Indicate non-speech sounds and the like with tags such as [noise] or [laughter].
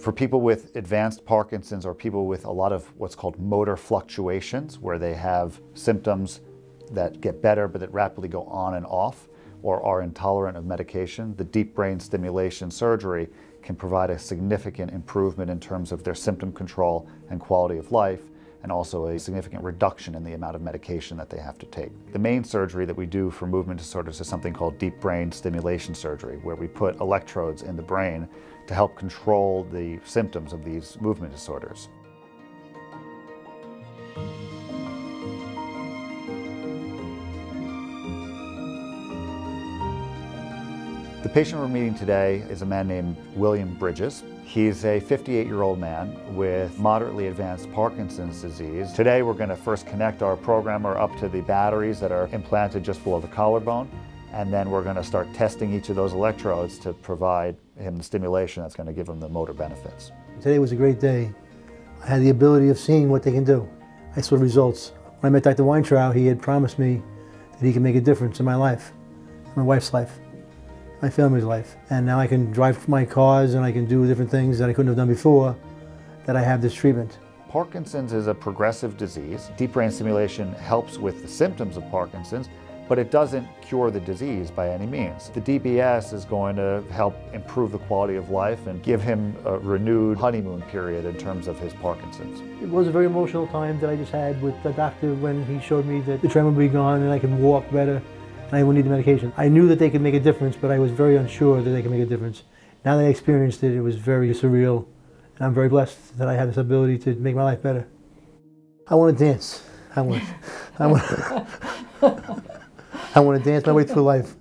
For people with advanced Parkinson's or people with a lot of what's called motor fluctuations, where they have symptoms that get better but that rapidly go on and off, or are intolerant of medication, the deep brain stimulation surgery can provide a significant improvement in terms of their symptom control and quality of life, and also a significant reduction in the amount of medication that they have to take. The main surgery that we do for movement disorders is something called deep brain stimulation surgery, where we put electrodes in the brain to help control the symptoms of these movement disorders. The patient we're meeting today is a man named William Bridges. He's a 58-year-old man with moderately advanced Parkinson's disease. Today we're going to first connect our programmer up to the batteries that are implanted just below the collarbone and then we're going to start testing each of those electrodes to provide him the stimulation that's going to give him the motor benefits. Today was a great day. I had the ability of seeing what they can do. I saw the results. When I met Dr. Weintraub, he had promised me that he could make a difference in my life, my wife's life my family's life. And now I can drive my cars and I can do different things that I couldn't have done before that I have this treatment. Parkinson's is a progressive disease. Deep brain stimulation helps with the symptoms of Parkinson's, but it doesn't cure the disease by any means. The DBS is going to help improve the quality of life and give him a renewed honeymoon period in terms of his Parkinson's. It was a very emotional time that I just had with the doctor when he showed me that the tremor would be gone and I could walk better I wouldn't need the medication. I knew that they could make a difference, but I was very unsure that they could make a difference. Now that I experienced it, it was very surreal, and I'm very blessed that I have this ability to make my life better. I want to dance. I want, [laughs] I want, [laughs] I want to dance my way through life.